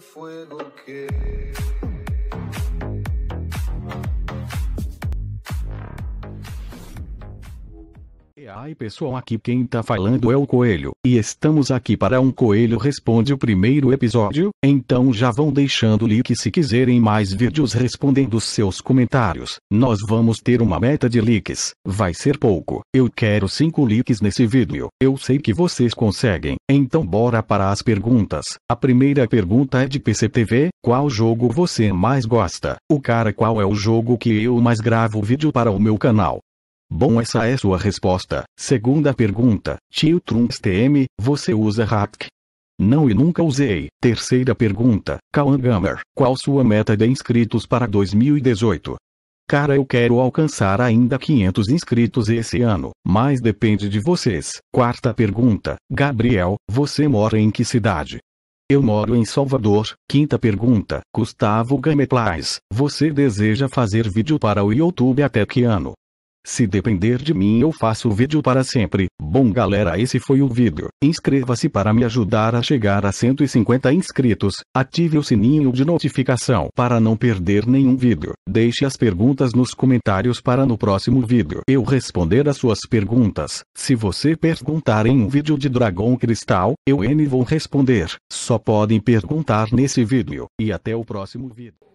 fuego que... E aí pessoal, aqui quem tá falando é o Coelho, e estamos aqui para um Coelho Responde o primeiro episódio, então já vão deixando like se quiserem mais vídeos respondendo seus comentários. Nós vamos ter uma meta de likes, vai ser pouco, eu quero 5 likes nesse vídeo, eu sei que vocês conseguem, então bora para as perguntas. A primeira pergunta é de PCTV, qual jogo você mais gosta? O cara qual é o jogo que eu mais gravo vídeo para o meu canal? Bom, essa é sua resposta. Segunda pergunta: Tio Trunks TM, você usa hack? Não e nunca usei. Terceira pergunta: Kawan Gamer, qual sua meta de inscritos para 2018? Cara, eu quero alcançar ainda 500 inscritos esse ano, mas depende de vocês. Quarta pergunta: Gabriel, você mora em que cidade? Eu moro em Salvador. Quinta pergunta: Gustavo Gameplays, você deseja fazer vídeo para o YouTube até que ano? Se depender de mim eu faço o vídeo para sempre. Bom galera esse foi o vídeo. Inscreva-se para me ajudar a chegar a 150 inscritos. Ative o sininho de notificação para não perder nenhum vídeo. Deixe as perguntas nos comentários para no próximo vídeo eu responder as suas perguntas. Se você perguntar em um vídeo de Dragão Cristal, eu N vou responder. Só podem perguntar nesse vídeo. E até o próximo vídeo.